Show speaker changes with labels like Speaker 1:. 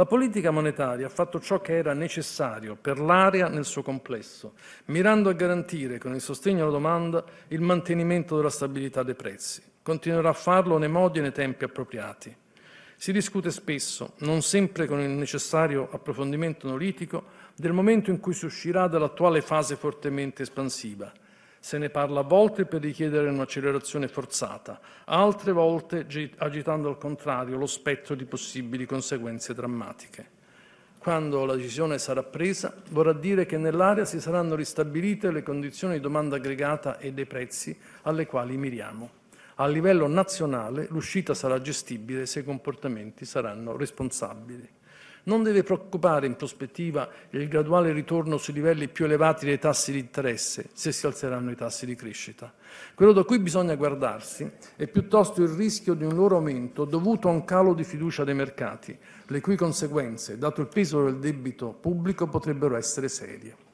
Speaker 1: La politica monetaria ha fatto ciò che era necessario per l'area nel suo complesso, mirando a garantire con il sostegno alla domanda il mantenimento della stabilità dei prezzi. Continuerà a farlo nei modi e nei tempi appropriati. Si discute spesso, non sempre con il necessario approfondimento analitico, del momento in cui si uscirà dall'attuale fase fortemente espansiva. Se ne parla a volte per richiedere un'accelerazione forzata, altre volte agitando al contrario lo spettro di possibili conseguenze drammatiche. Quando la decisione sarà presa, vorrà dire che nell'area si saranno ristabilite le condizioni di domanda aggregata e dei prezzi alle quali miriamo. A livello nazionale l'uscita sarà gestibile se i comportamenti saranno responsabili. Non deve preoccupare in prospettiva il graduale ritorno sui livelli più elevati dei tassi di interesse se si alzeranno i tassi di crescita. Quello da cui bisogna guardarsi è piuttosto il rischio di un loro aumento dovuto a un calo di fiducia dei mercati, le cui conseguenze, dato il peso del debito pubblico, potrebbero essere serie.